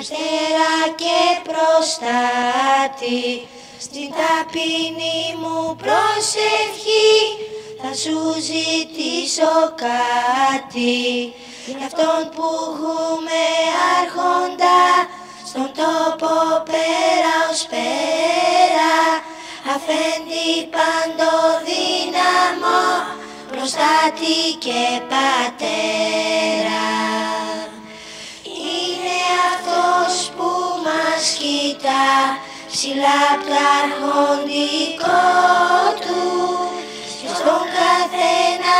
Αστέρα και προστάτη Στην ταπεινή μου προσευχή Θα σου ζητήσω κάτι. Για αυτόν που έχουμε άρχοντα Στον τόπο πέρα ως πέρα Αφέντη παντοδύναμο Προστάτη και πατέρα ψηλά απ' το αρχοντικό του και στον καθένα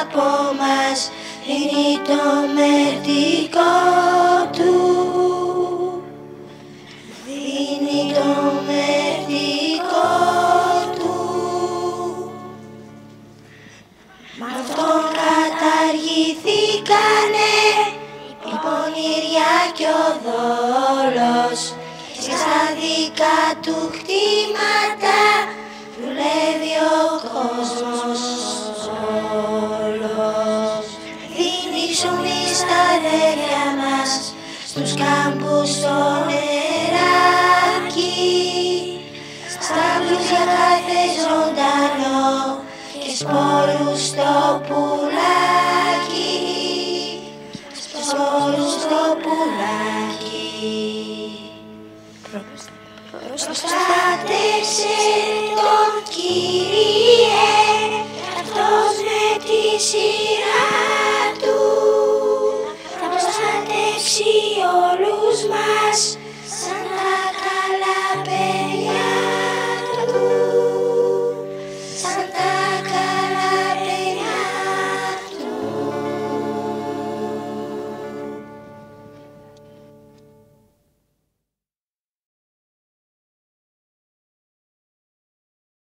από μας δίνει το μερτικό του. Δίνει το μερτικό του. Μ' αυτόν καταργηθήκανε η πονηριά και ο δόλος και στα δικά του χτήματα δουλεύει ο κόσμος όλος. Δίνει ψωμί στα αδέρια μας στους κάμπους στο νεράκι στα πλούσια κάθε ζωντανό και σπόρους στο πουλάκι προστάτευσε τον Κύριο.